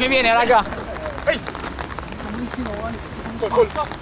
che viene, raga. Arriva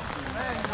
Tanto,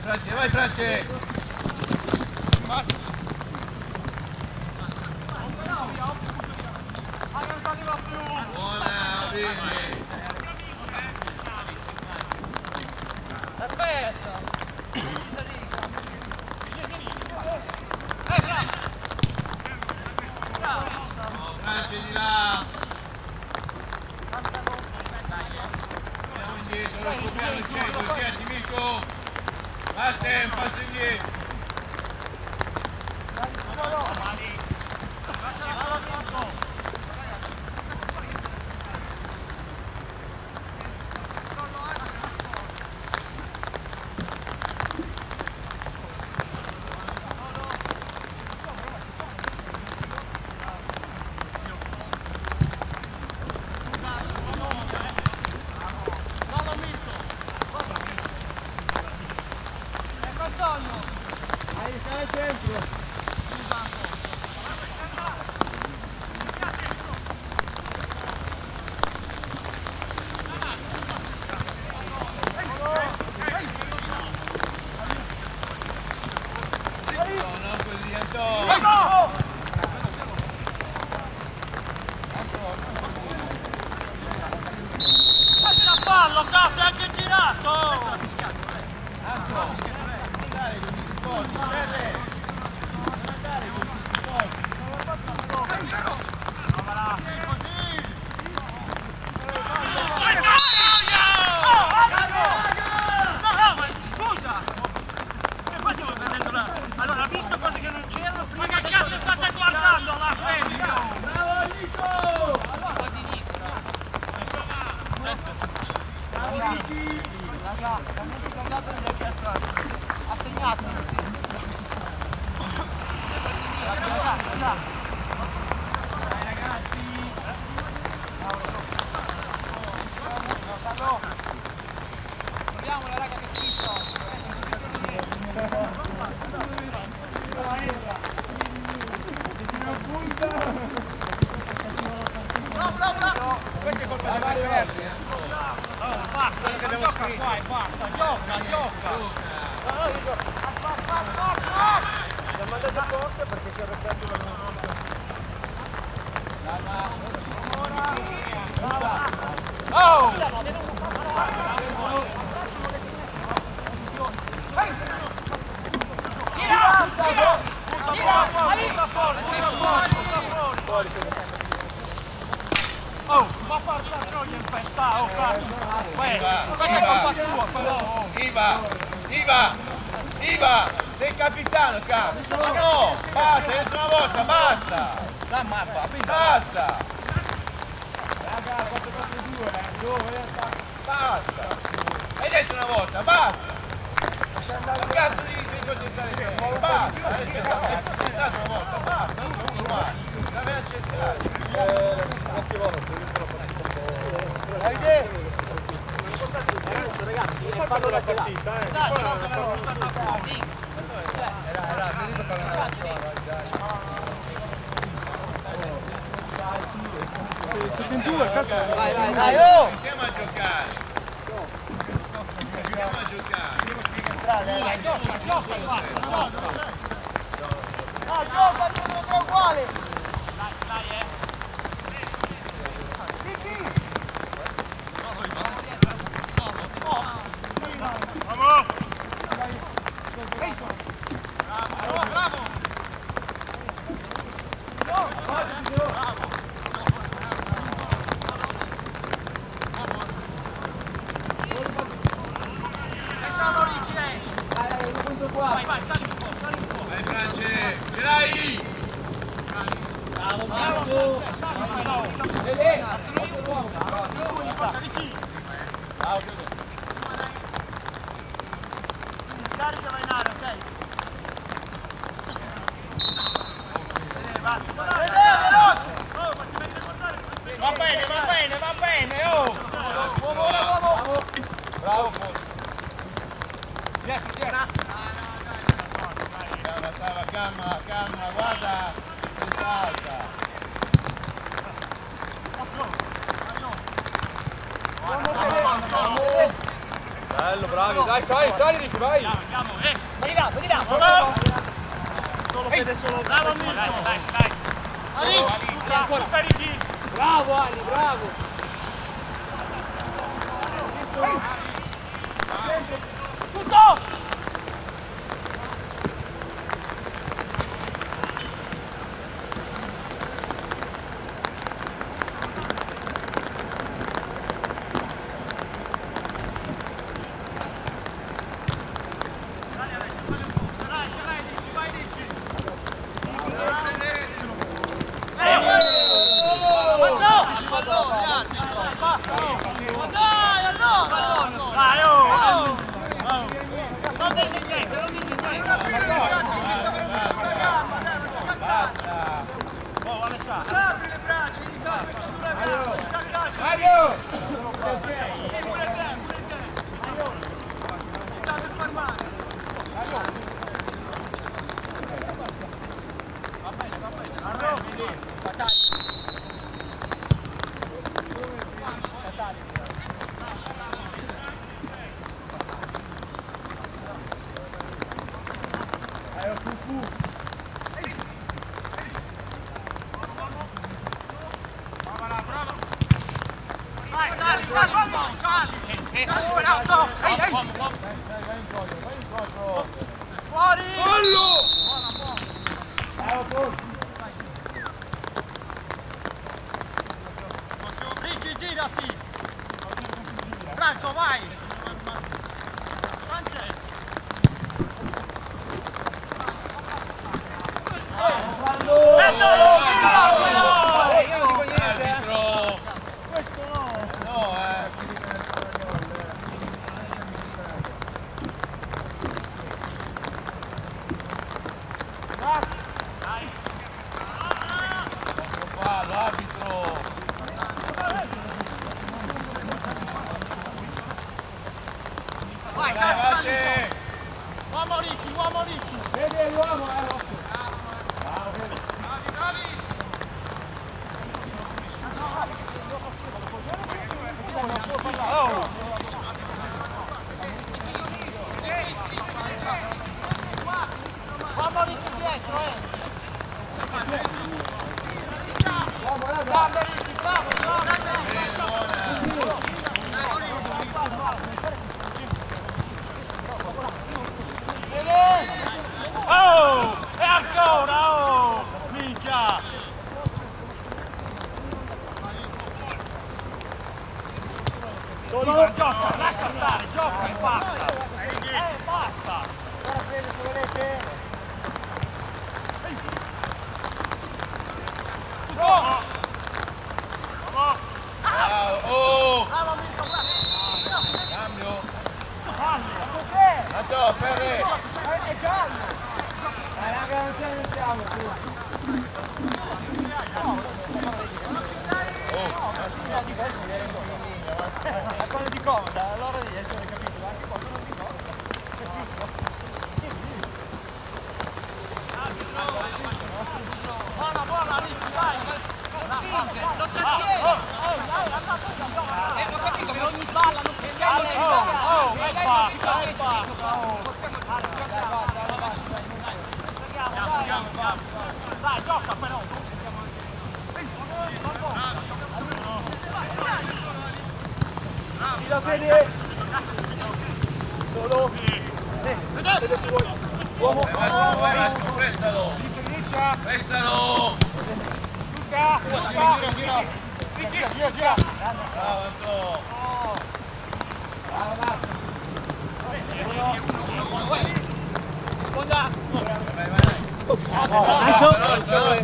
Franci, vai Franci! Buona, Vini! Oh! Ma porta troia in festa, oh cazzo! Questa è colpa tua però! Iva! Iva! Iva! Sei capitano, cazzo! No! Basta, hai detto una volta, basta! La mappa, Basta! Basta! Hai detto una volta, basta! Ma cazzo devi sei concentrare te? Basta! Hai accettato una volta, basta! Non continuare! L'avevi accettato! Davide! Fanno la partita, eh. Dai, però che l'hanno buttata fuori! Siete in due, cazzo. Vai, vai, dai, oh! Iniziamo a giocare! Iniziamo a giocare! Dai, gioca, gioca, gioca. Dai, gioca, sono Solo gioca, lascia stare, gioca e basta! Eh, basta! Oh! Bravo! Oh! Bravo Mirko, bravo! Cambio! Perché? Anto, Ferre! È giallo! Eh, raga, non ci aiutiamo qui. Ma quando ti comoda, allora devi essere capito, anche quando non ti comoda. Buona, buona Ricky, vai! lo trattiene! Eh, ho capito, per ogni palla non possiamo Oh, oh, e basta, e basta! Tira Fede! Solo! Eh, Fede se vuoi! Uomo! Vai, vai, prestalo! Prestalo! Luca! Luca! Gira, gira! Gira, gira! Bravo Anto!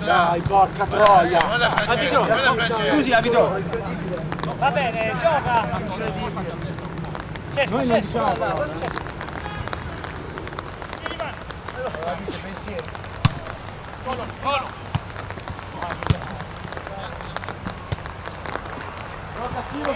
Dai, porca troia! Guarda Francesco, guarda Francesco! Scusi, arbitro! Va bene, gioca! Češka, no, Češka, da, da, da, Češka. Ivan. Ova biće bez sjede. Kolom, kolom. Rotativa,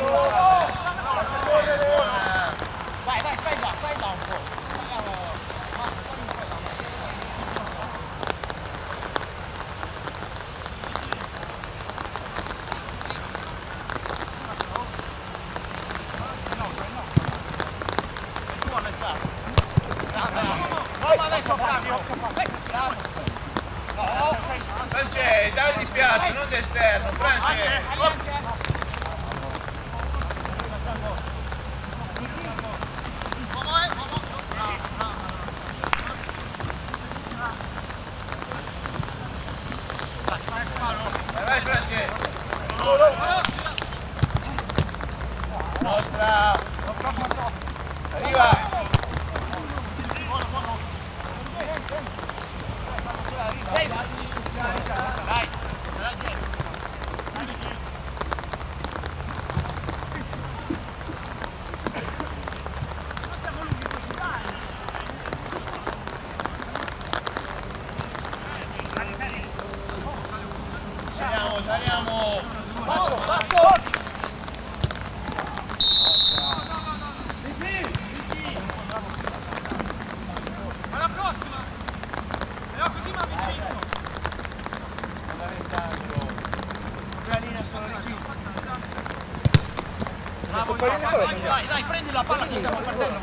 dai, vai, prendi la palla che stiamo partendo,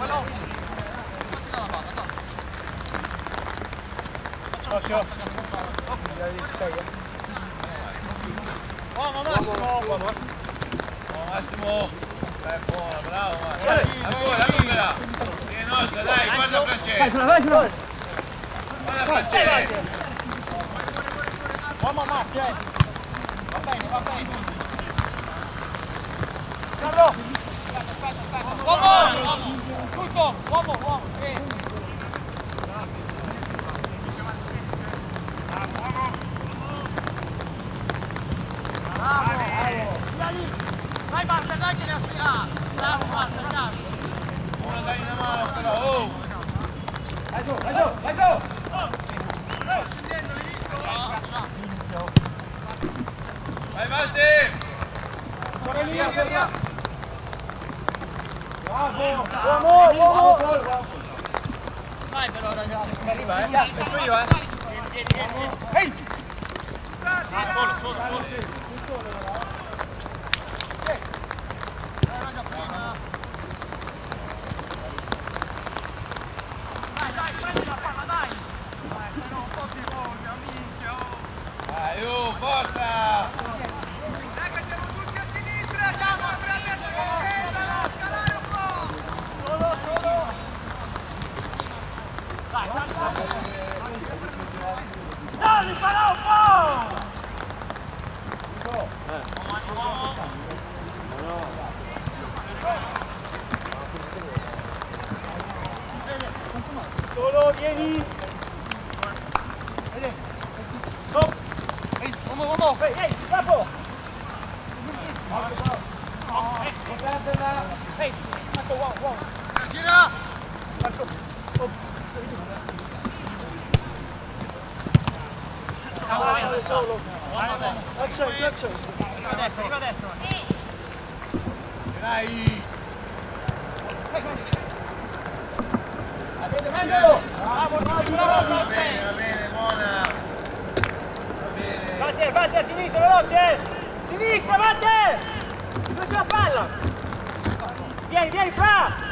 Hey, Marco, wow, wow. Gira! Marco, oh, devi tu. Cavolo, vai adesso. Vai adesso. Faccia, faccia. Arriva a destra, arriva a destra. Dai! Avete, prendelo! Bravo, bravo, bravo! Va bene, va bene, buona! Va bene! Vatte, vatte a sinistra, veloce! Sinistra, vatte! vieni, vieni, fra!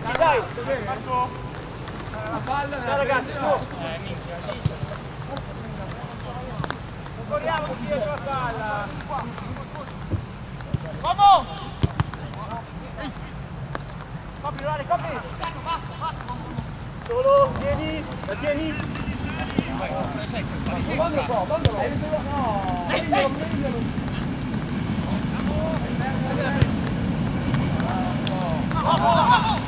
Tutti, dai! Dai ragazzi, su! Corriamo dietro la palla! Vamos! Copri, Lore, copri! Solo, tieni, la tieni! Mandalo qua, mandalo! No! Oh! No, di testa,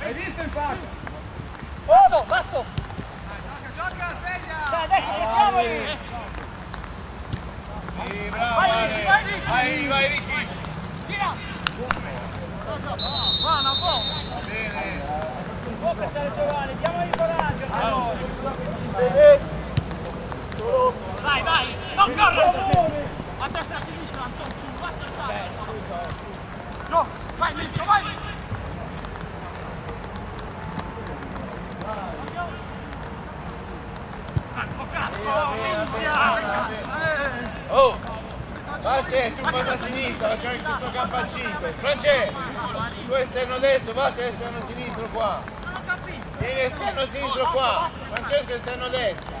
Hai visto il passo? Basso, basso! Dai, adesso piacciamoli! Sì, bravo, Vai, vai, Ricky! Vai, vai, Ricky! Tira! Buona, buona! Bene! Può passare Giovanni, diamogli coraggio! allora. Vai, vai! Non correre! A destra e a sinistra, Anton, tu, basta stare! No, vai, Mirko, vai! Oh, cazzo! Minchia! Eh! Oh! Vate, tu passa a sinistra, facciamo il tutto campo a 5. France, tu esterno destro, vate esterno sinistro qua. Non ho capito! Vieni esterno sinistro qua. Francesco esterno destro.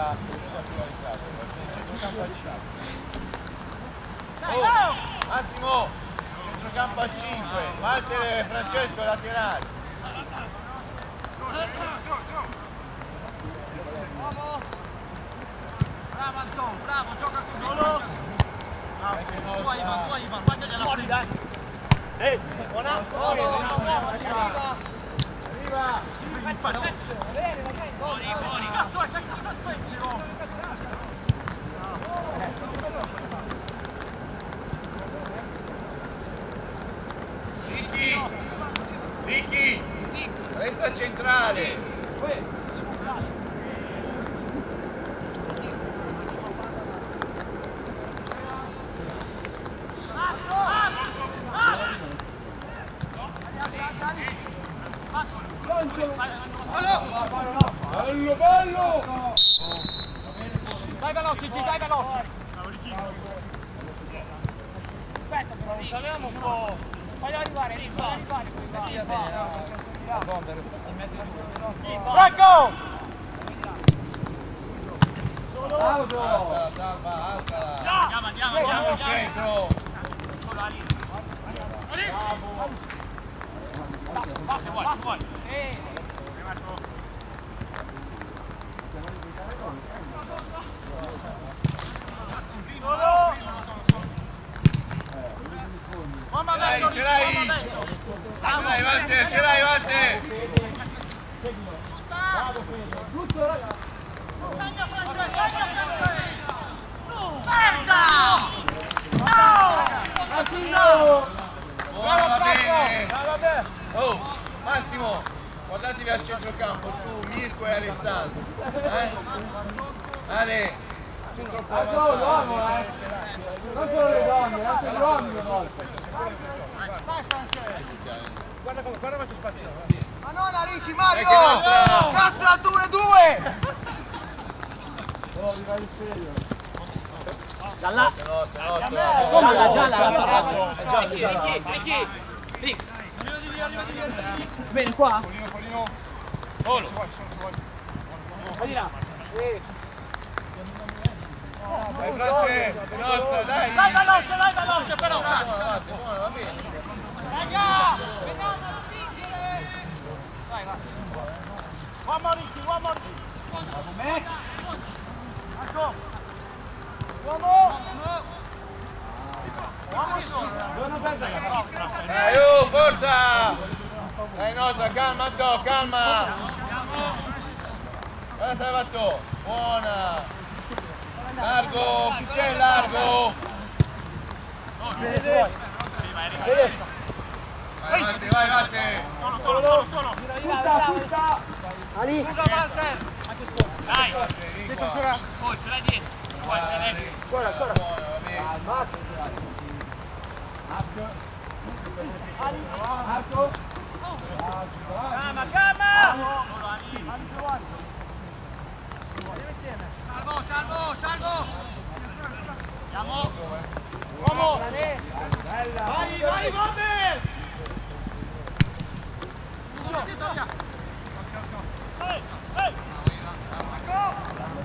gioca, gioca più al calcio, centrocampo a 5. Oh, Massimo, centrocampo a 5. Walter e Francesco laterali. Bravo Anton, bravo, gioca così! Solo! Bravo, qua Ivan, qua Ivan, vagliela Fuori, dai! Eh, Buona! Arriva! Arriva! Ricky! Resta centrale! One more Ricky, one more Ricky. Marco! Uomo! Uomo solo! Dai, oh, forza! Dai, nostra, calma, Anto, calma! Guarda se fatto! Buona! Largo, chi c'è largo? Vede! Vede! Vai, Matti, vai, Matti! Solo, solo, solo, solo. Tutta, tutta! Ali! Dai. Vieni qua. Poi, ce l'hai dietro. Poi, ce l'hai dietro. Ancora, ancora! Buona, va bene. Calmato! Marco! Calma, calma. Salvo, salvo, salvo. Andiamo. Uomo. Bella! Vai, vai, Robert. Ehi, ehi.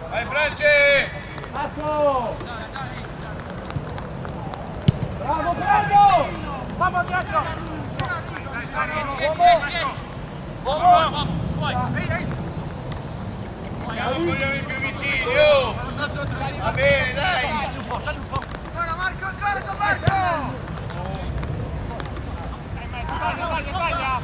Vai, France! Marco! Bravo, Prego! Vamos dietro. Uomo. Andiamo con gli uomini più vicini, oh! Va bene, dai! Ancora Marco, ancora Marco! Sbaglia, sbaglia, sbaglia.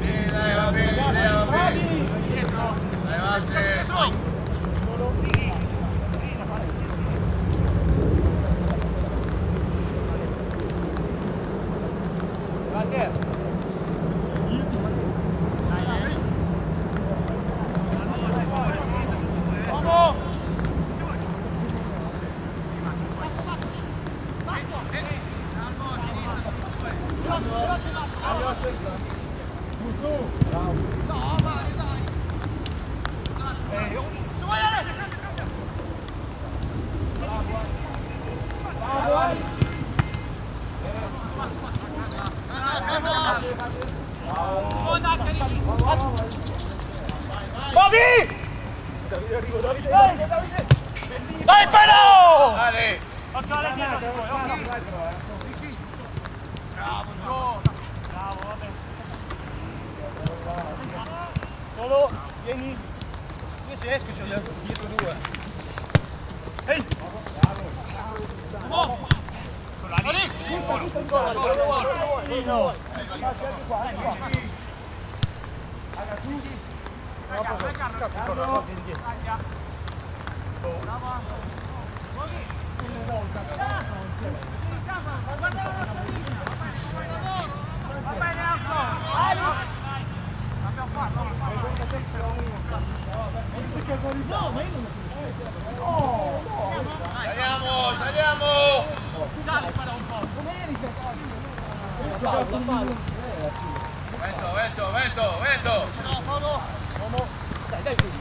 Bene, dai, va bene, dai, va bene! Dai, Walter! Muovi! Dai però! Ale! Occhio alle dietro. Bravo, Gio. Bravo, vabbè. Solo, vieni! Io se esco c'ho dietro due! Ehi! Nino! Passi anche qua, anche qua! Raga, Cazzo, vieni dietro! Va bene, Alto.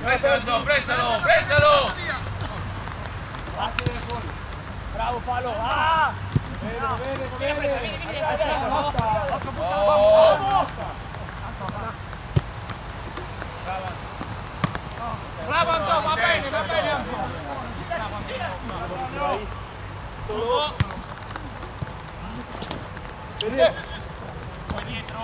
¡Présalo, présalo, présalo! ¡Bravo, Palo! ¡Ah! ¡Velo, vele, vele! ¡Vamos! ¡Vamos! ¡Bravo, Antón! ¡Va Peña, va Peña! ¡Bravo! Dietro!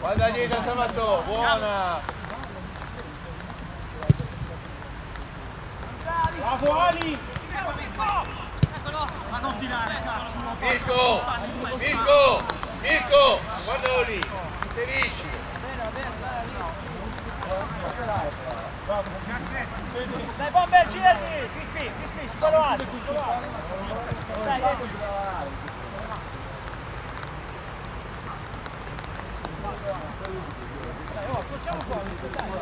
Guarda dietro Sabato, buona! Bravo Ali! Ma non tirare, Mirko! Mirko! Mirko! Guardalo lì! Inserisci! Dai bombe, girati! Crispi, Crispi, quello alto, quello alto. Dai, dai. Dai, oh, facciamo qua, dai.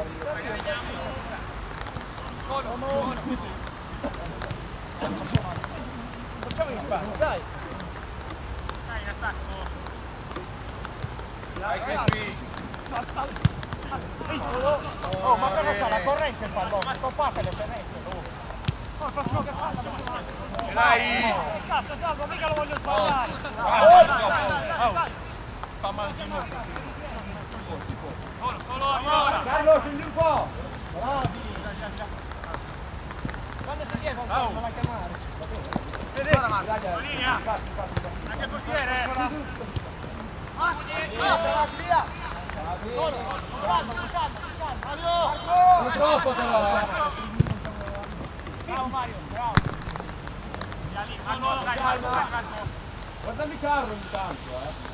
Facciamo in spazio, dai. Dai, in attacco. Dai Crispi! Oh, ma cosa fa? La corrente il pallone, ma stoppate le pennette, oh. Oh, il prossimo che faccio, ma Ce l'hai! Eh, cazzo, salvo, mica lo voglio sbagliare. Fa male il ginocchio. Solo, solo ancora. Carlo, scendi un po'. Bravi. Quando sei dietro, non la chiamare. Vedete? Linea. Anche il portiere. Via! Purtroppo però, eh. Bravo Mario, bravo. Via lì, Marco, dai, Marco. Guardami Carlo intanto, eh.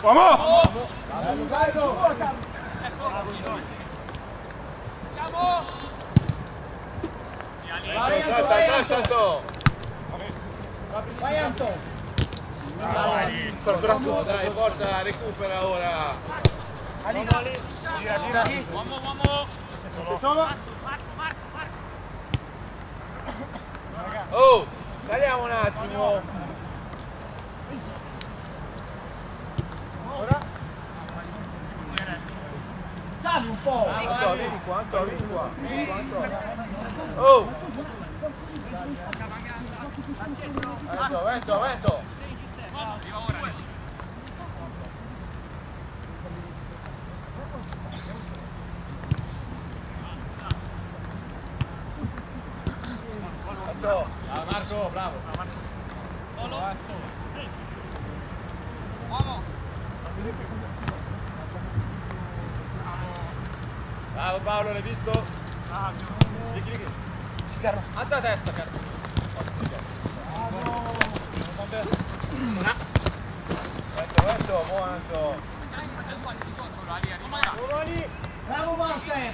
C'è appoggio. Salta, salta, Anto! Vai Anto! Ancora braccio, dai, forza, recupera ora! Gira, gira. Uomo, uomo. Sono? Oh, saliamo un attimo! Sali un po'! Anto, vieni qua, Anto, vieni qua, vieni qua, Anto. Oh! Vento, vento, vento! Anto! Ah, Marco, bravo! Bravo Paolo, l'hai visto? Vicky, Vicky. Alza la testa, cazzo! Vento, vento, buono Anto! Bravo Walter!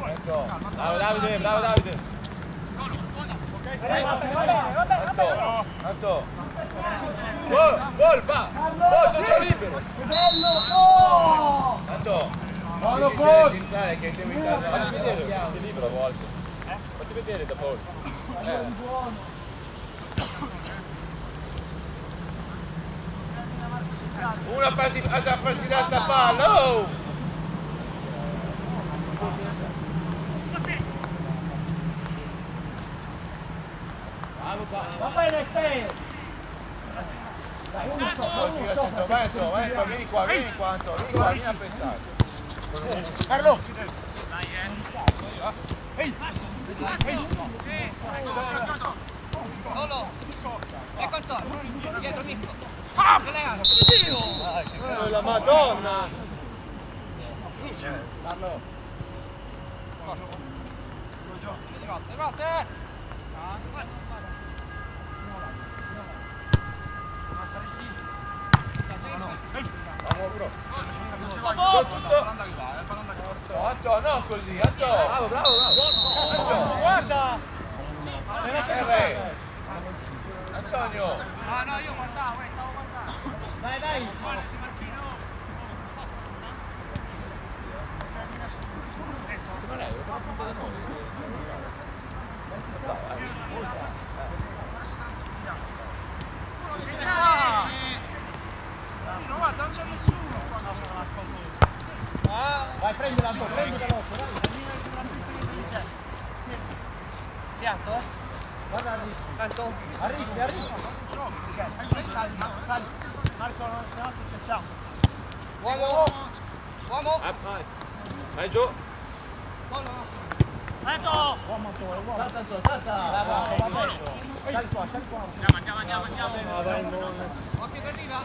Vento! Bravo Davide, bravo Davide! Anto, Anto! Gol, gol, va! Oh, c'è libero! Anto! Buono, Non Entrare che siamo in casa. Fatti vedere, sei libero a volte! Fatti vedere da Paul! Una a farsi, a farsi da sta palla! Oh! Va bene, Ste! Dai, uno sopra, uno sopra! Vieni qua, vieni qua vieni qua, vieni a pensare. Carlo. Lolo, ecco il toro, dietro Mirko. La Madonna! Vamos Anto, no così, Anto! Bravo, bravo, bravo! Anto! Guarda! Eh, vai. Antonio! No, no, io guardavo, eh, stavo guardando. Martino. No, guarda, non c'è nessuno qua che fa la Ah, Vai, prendila, Anto, prendila dopo, dai. Piatto? Guarda, arrivi. Tanto? Arrivi, arrivi. Sali, sali, sali. Marco, se no ci schiacciamo. Uomo! Uomo! Vai, vai. Giù! Tanto! Uomo, Anto, uomo. Salta, Anto, salta. Bravo, va bene. Sali qua, sali qua. Andiamo, andiamo, andiamo, andiamo. Occhio che arriva.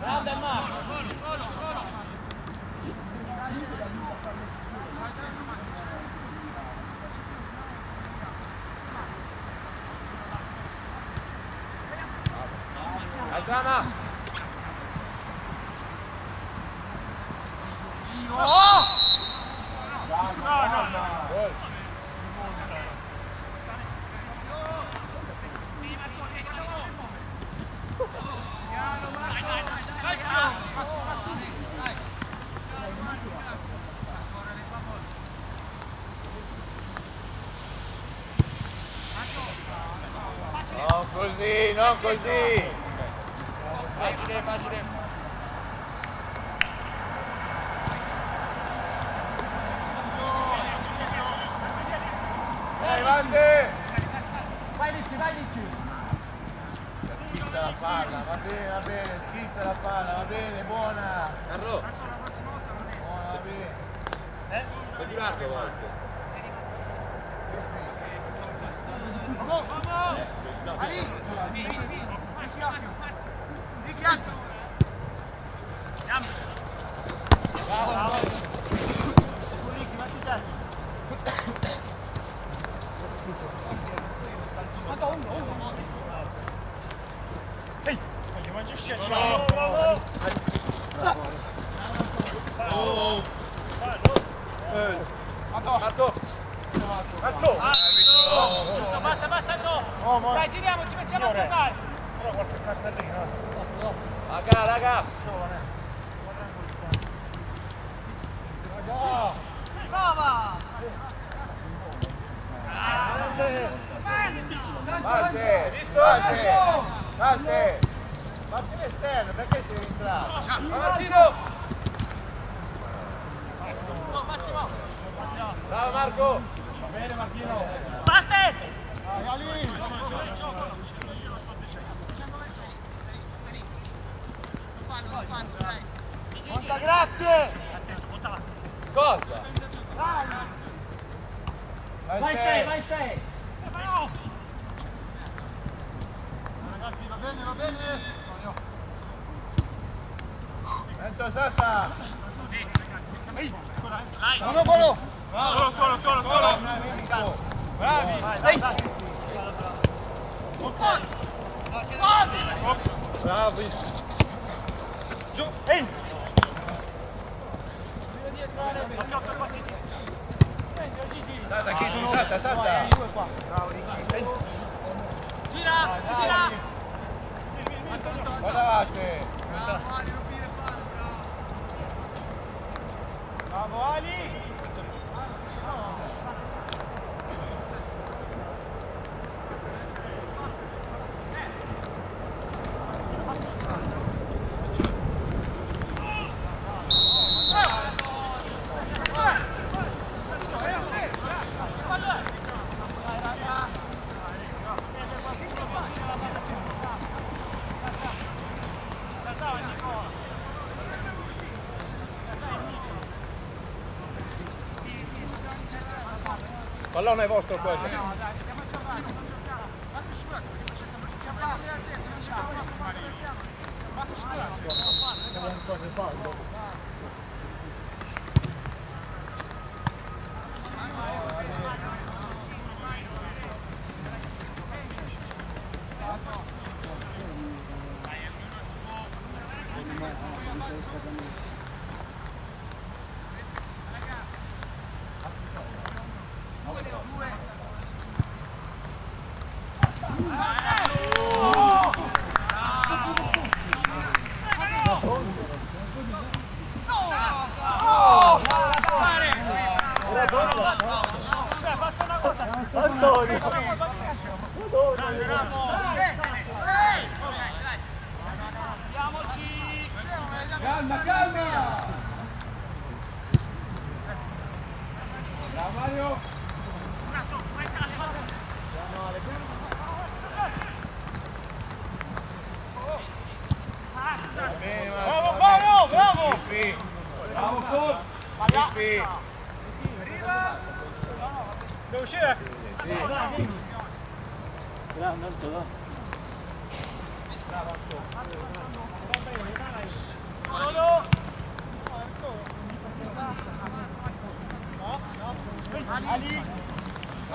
Grande Marco. Così, Salta, chi salta, salta! Due qua! Bravo, Ricky! Gira, gira! Guardate! Bravo, Ali! Pensavo, Pallone è vostro qua. cioè. Calma, calma! Bravo Mario! Va bene, Marco, Bravo va Paolo, bene. bravo! Crispi. Bravo Col! Crispi. Devo uscire?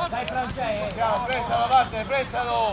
Dai Francesco! Siamo, pressalo, vattene, pressalo!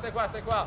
Stai qua, stai qua,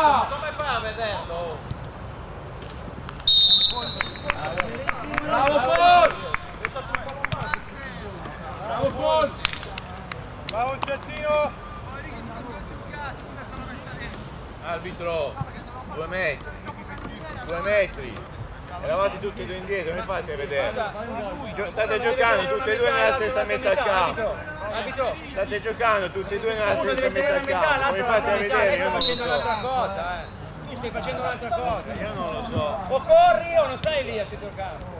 Come fa a vederlo? Bravo Paul! Bravo Paul! Bravo Giattino! Ah, arbitro, due metri, due metri, eravate tutti e due indietro, mi fate vedere. State giocando tutti e due nella stessa metà campo. Arbitro, State giocando tutti e due nella uno stessa deve tenere metà campo. Mi fate vedere, io sta non lo facendo un'altra cosa, eh. Tu stai facendo un'altra cosa. Io non lo so. O corri o non stai lì a centrocampo.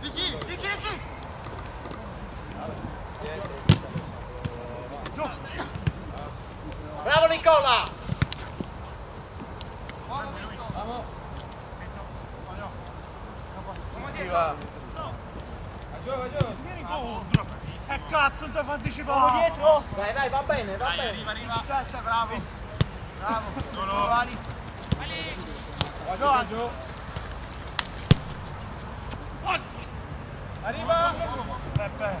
Ricky, Ricky, Ricky! Bravo Nicola! Chi va? Eh cazzo, non ti fa anticipare! dietro? Vai, vai, va bene, va bene. C'è, c'è, bravo! Bravo! Bravo, Ali! Ali! Arriva! Peppe!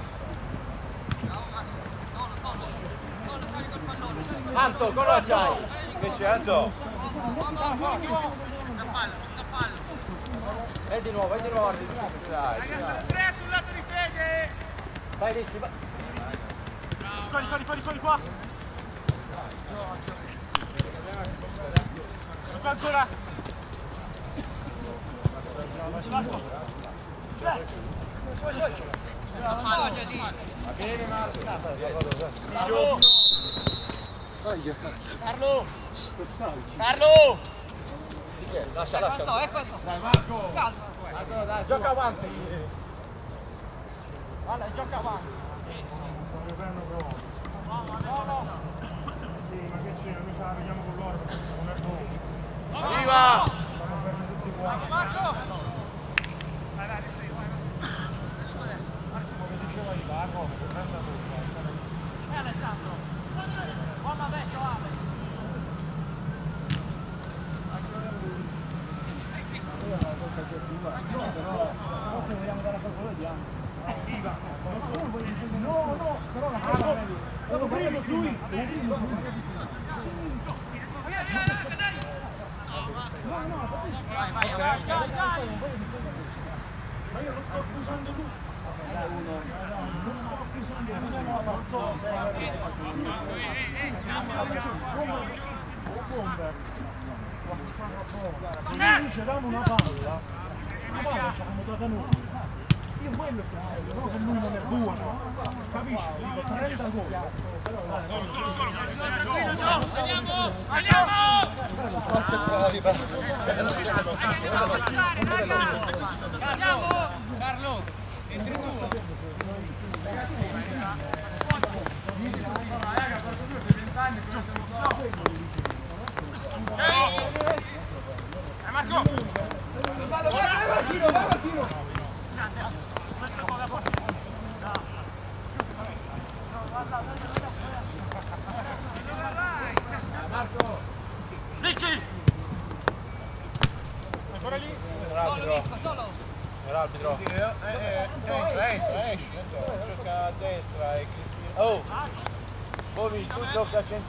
Anto, cosa c'hai? Che c'è Anto? Vai di nuovo, vai di nuovo. Dai, dai. Tre sul lato di Fede! Vai Ricci, vai. Fuori, fuori, fuori, fuori qua! Qua ancora! Va bene Marco. Carlo! Carlo! Lascia, lascia. No, è questo. Marco, dai, gioca avanti. Guarda, gioca avanti. Viva!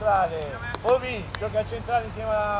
Centrale. Bovi, gioca centrale insieme a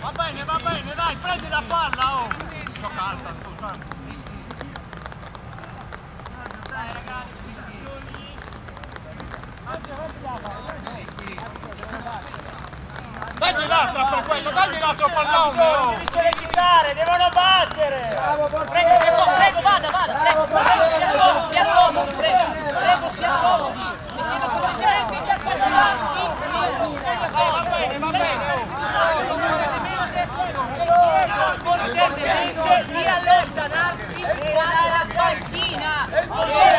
Va bene, va bene, dai, prendi la palla, oh! Gioca alta, soltanto. Dagli l'altro per quello, dagli l'altro pallone! oh! Devi sollecitare, devono battere! Bravo Prego, si accomodi, prego, vada, vada, prego, prego, si accomodi, si accomodi, prego, prego, si accomodi. Cortesemente di accomodarsi. Va bene, va bene! cortesemente di allontanarsi dalla panchina. Le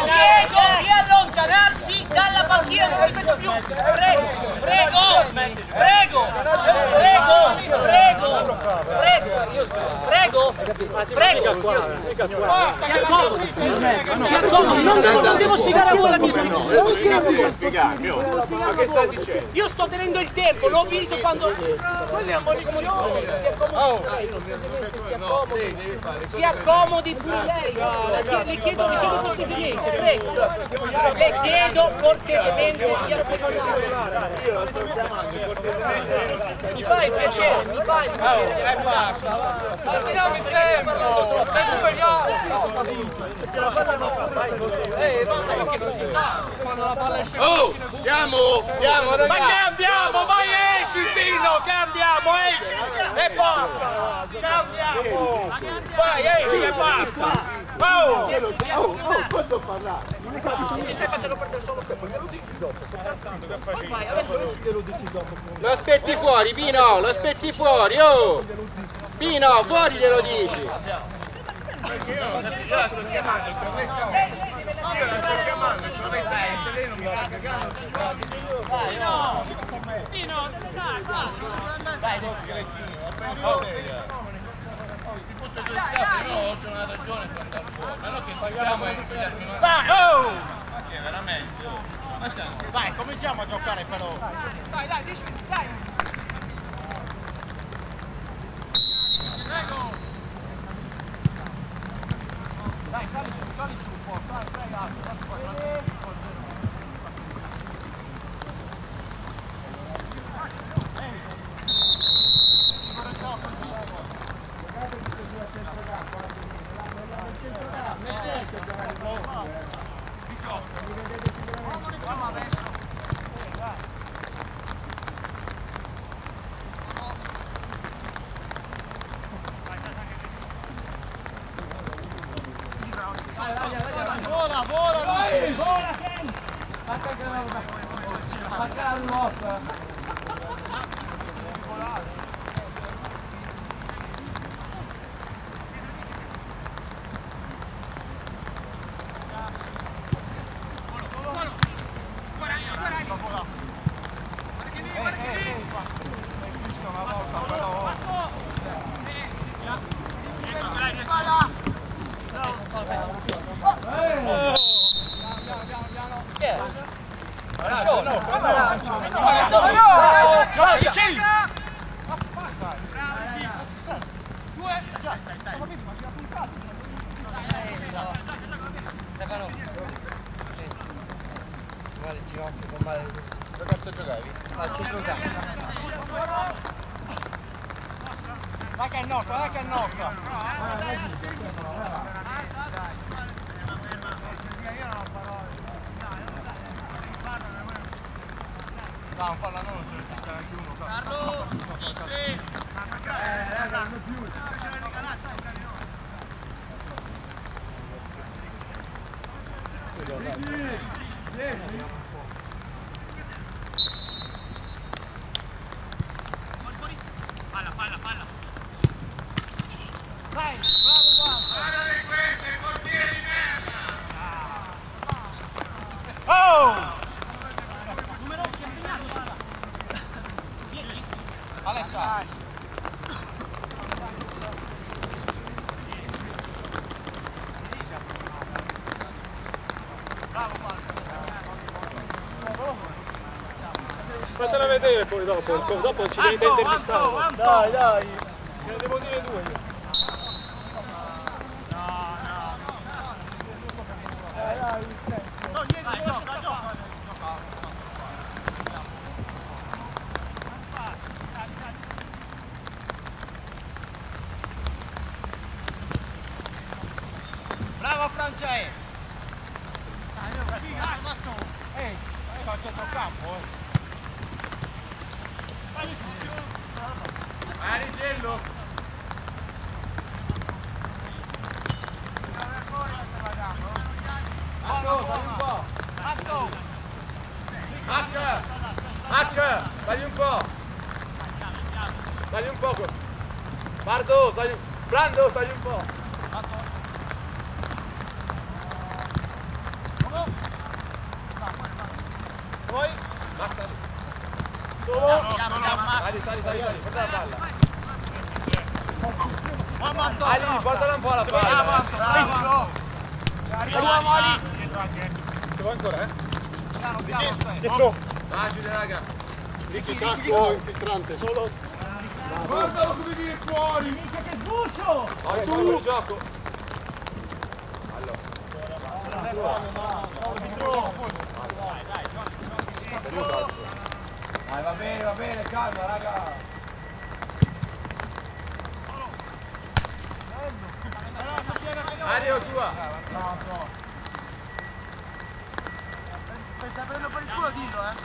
chiedo di allontanarsi panchina, non ripeto più. Prego, prego, prego, prego, prego, prego, prego. Si accomodi, si accomodi. Non devo, non devo spiegare a voi la mia situazione. Spiegarmi, oh! Ma che stai dicendo? Io sto tenendo il tempo, l'ho visto quando... Quelle ammonizioni! Si accomodi, si accomodi, si pure lei! Le chiedo, le chiedo cortesemente, prego! Le chiedo cortesemente di accomodare! Sto chiamando cortesemente. Mi fai piacere, piacere! E basta! Terminiamo il tempo! Recuperiamo! Eh, ma perché non si sa quando la palla esce Oh! Andiamo! Andiamo Ma che ragazzi! andiamo? Vai esci Pino, che andiamo, esci! E basta! Che andiamo! Vai esci e basta! Oh! Oh, oh, quanto parlare? Lo aspetti fuori, Pino, lo aspetti fuori, oh! Pino, fuori glielo dici! Io la sto chiamando, sto Io la sto chiamando, sto mettendo, lei non mi va a cagare. Pino, dai, dai! Tutte due scarpe, no, ho ragione per e. Vai, oh! Ma che veramente? oh. Dai, cominciamo a giocare però! Dai, dai! Dai, vedere poi dopo, dopo ci devi intervistare. Dai, dai! Ne devo dire due io. Bravo Francesco! Ehi, faccio il campo, eh! Vai, Gello! Marco, dagli un po'! Marco! Hack! Hack! Dagli un po'! Dagli un po'! Bardo, dagli un... Brando, dagli un po'! Poi? Basta. Solo? Sali, sali, sali, sali, porta la palla. Ali, portala un po' la palla. Bravo, Bravo, Ali. Ci vuoi ancora, eh? Dietro. Facile, raga. Cazzo, infiltrante, solo. Guardalo come viene fuori. Mica che sbuccio! Vai, tu. gioco. Dai, va bene, va bene, calma, raga. Mario, tua. Stai sapendo per il culo, dillo, eh.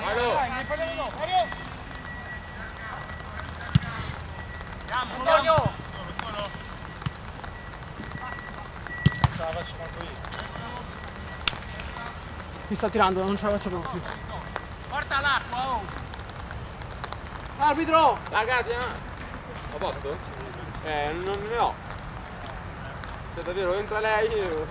Mario. Antonio. Mi sta tirando, non ce la faccio proprio più. Porta l'acqua, oh. Arbitro! Ragazzi, ah. A posto? Eh, non ne ho. Se davvero entra lei io...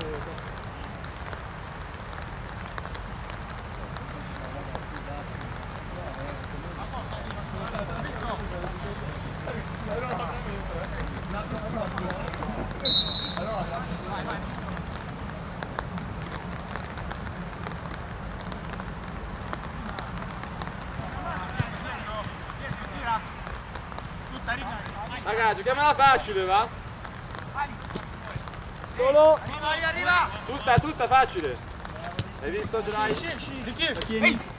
Giochiamola facile, va? Solo? Arriva, arriva. Tutta, tutta facile. Hai visto Girai?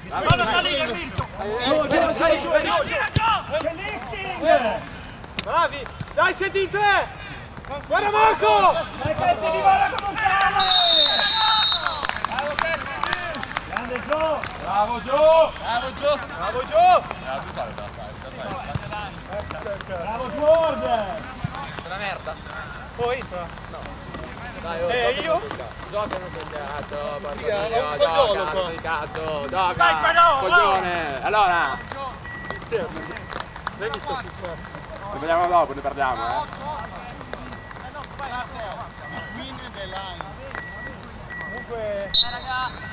Guarda, sta lì, Mirko. Bravi! Dai, siete in tre! Guarda Marco! Dai che si divola come un cane! Grande Gio! Bravo Gio! Bravo Gio! Bravo Gio! Bravo Sword! Una merda. Oh, entra! No. Dai, oh, Eh, gioca io? cazzo. Gioca non sul cazzo, ma fagiolo gioca, non di cazzo, gioca. Dai, però, Coglione. Allora, L'hai visto sul qua? ne vediamo dopo, ne parliamo, eh. Win the lines. Comunque... Ragazzi,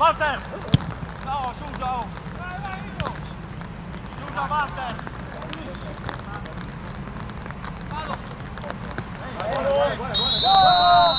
Walter! No, Susa! oh. Susa, Walter! Vai,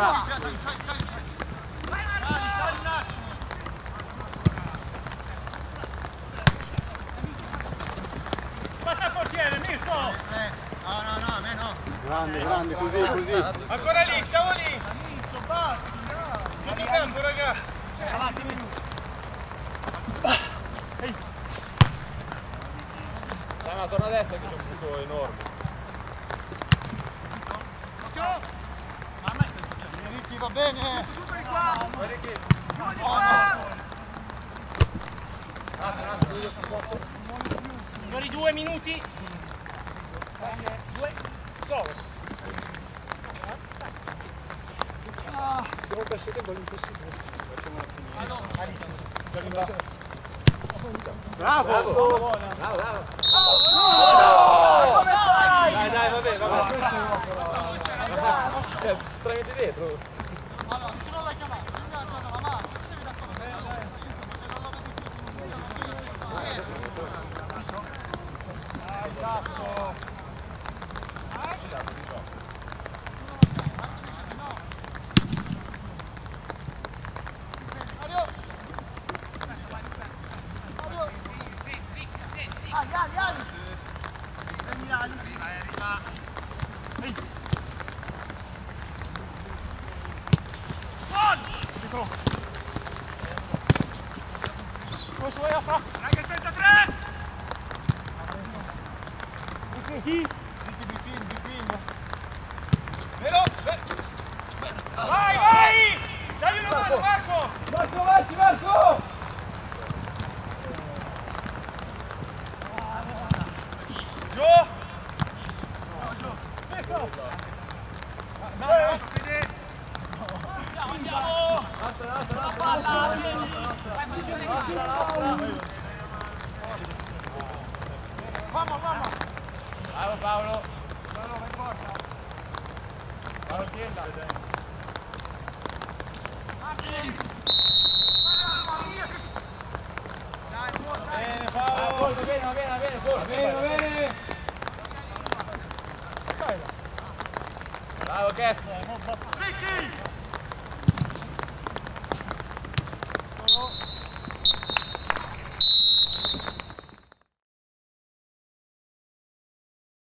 cazzo. Torna al portiere, Mirko! No, no, no, a me no. Grande, grande, così, così. Ancora lì, stiamo lì. Chiudi campo, raga. Avanti, Mirko! Dai, ma torna a destra che c'è un buco enorme. Ricchi, va bene. Signori, due minuti. Due. Solo. Bravo. Bravo, bravo. Dai, dai, vabbè, vabbè. Cioè, tre metri dietro.